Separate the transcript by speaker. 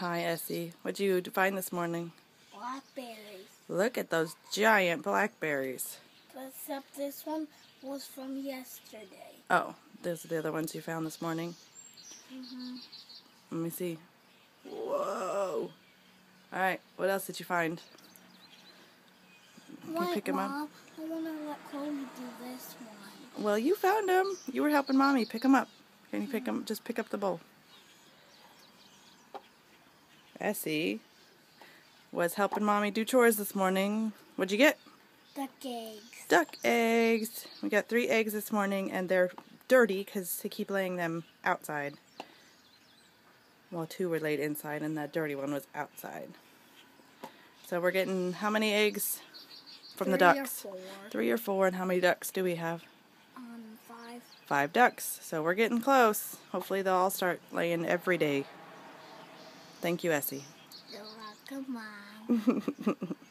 Speaker 1: Hi, Essie. What'd you find this morning?
Speaker 2: Blackberries.
Speaker 1: Look at those giant blackberries.
Speaker 2: Except this one was from yesterday.
Speaker 1: Oh, those are the other ones you found this morning.
Speaker 2: Mm-hmm.
Speaker 1: Let me see. Whoa. All right, what else did you find? Can you pick 'em up?
Speaker 2: I want to let Chloe do this one.
Speaker 1: Well, you found them. You were helping mommy pick them up. Can you pick them? Just pick up the bowl. Essie was helping mommy do chores this morning. What'd you get?
Speaker 2: Duck eggs.
Speaker 1: Duck eggs. We got three eggs this morning, and they're dirty because they keep laying them outside. Well, two were laid inside, and that dirty one was outside. So we're getting how many eggs from the
Speaker 2: Three or
Speaker 1: ducks?
Speaker 2: four.
Speaker 1: Three or four, and how many ducks do we have?
Speaker 2: Um, five.
Speaker 1: Five ducks. So we're getting close. Hopefully they'll all start laying every day. Thank you, Essie.
Speaker 2: You're welcome, Mom.